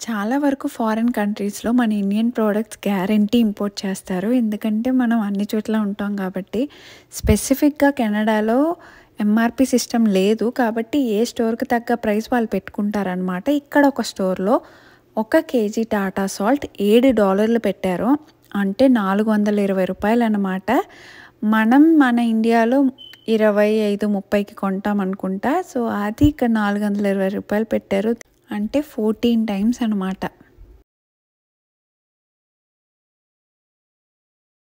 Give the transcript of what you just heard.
చాలా వరకు ఫారిన్ కంట్రీస్‌లో మన ఇండియన్ ప్రోడక్ట్స్ గ్యారంటీ ఇంపోర్ట్ చేస్తారు. ఎందుకంటే మనం అన్ని చోట్ల ఉంటాం కాబట్టి. స్పెసిఫిక్‌గా కెనడాలో ఎంఆర్పి సిస్టమ్ లేదు. కాబట్టి ఏ స్టోర్‌కి తగ్గ ప్రైస్ వాళ్ళు పెట్టుకుంటారనమాట. ఇక్కడ ఒక స్టోర్‌లో ఒక కేజీ టాటా సాల్ట్ ఏడు డాలర్లు పెట్టారు. అంటే నాలుగు వందల ఇరవై రూపాయలు అనమాట. మనం మన ఇండియాలో 25, 30కి కొంటాం అనుకుంటా. సో, అది ఇక్కడ నాలుగు వందల ఇరవై రూపాయలు పెట్టారు. అంటే 14 టైమ్స్ అనమాట.